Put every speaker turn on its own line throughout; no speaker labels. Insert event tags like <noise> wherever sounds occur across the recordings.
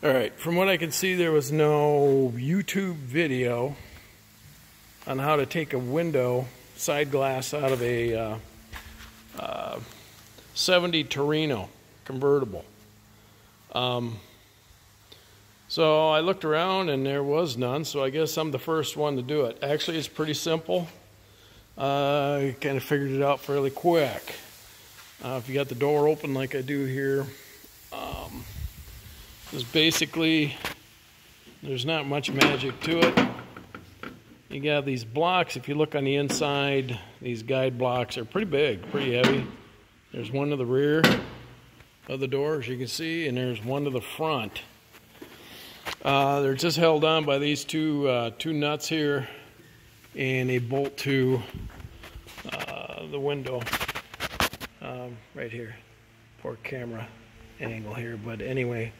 All right, from what I can see, there was no YouTube video on how to take a window side glass out of a uh, uh, 70 Torino convertible. Um, so I looked around and there was none, so I guess I'm the first one to do it. Actually, it's pretty simple. Uh, I kind of figured it out fairly quick. Uh, if you got the door open like I do here, is basically there's not much magic to it. You got these blocks. If you look on the inside, these guide blocks are pretty big, pretty heavy. There's one to the rear of the door, as you can see, and there's one to the front. Uh, they're just held on by these two uh, two nuts here, and a bolt to uh, the window um, right here. Poor camera angle here, but anyway.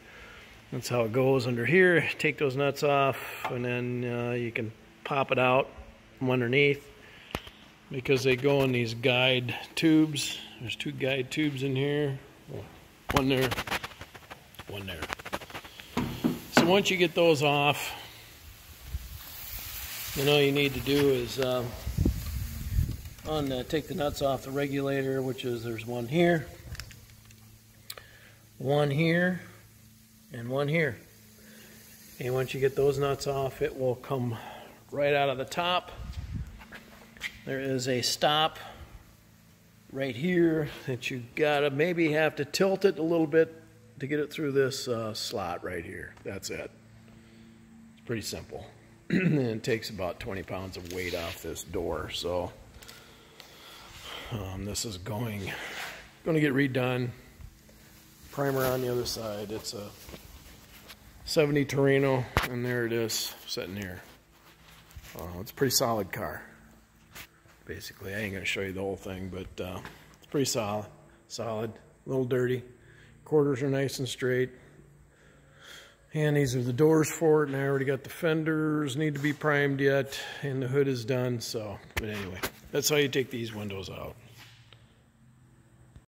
That's how it goes under here. Take those nuts off and then uh, you can pop it out from underneath because they go in these guide tubes. There's two guide tubes in here. One there, one there. So once you get those off, then all you need to do is uh, on uh, take the nuts off the regulator, which is there's one here, one here, and one here. And once you get those nuts off, it will come right out of the top. There is a stop right here that you gotta maybe have to tilt it a little bit to get it through this uh, slot right here. That's it. It's pretty simple. <clears throat> and it takes about 20 pounds of weight off this door. So um, this is going, going to get redone primer on the other side. It's a 70 Torino, and there it is, sitting here. Uh, it's a pretty solid car, basically. I ain't to show you the whole thing, but uh, it's pretty solid. Solid, a little dirty. Quarters are nice and straight. And these are the doors for it, and I already got the fenders, need to be primed yet, and the hood is done, so, but anyway, that's how you take these windows out.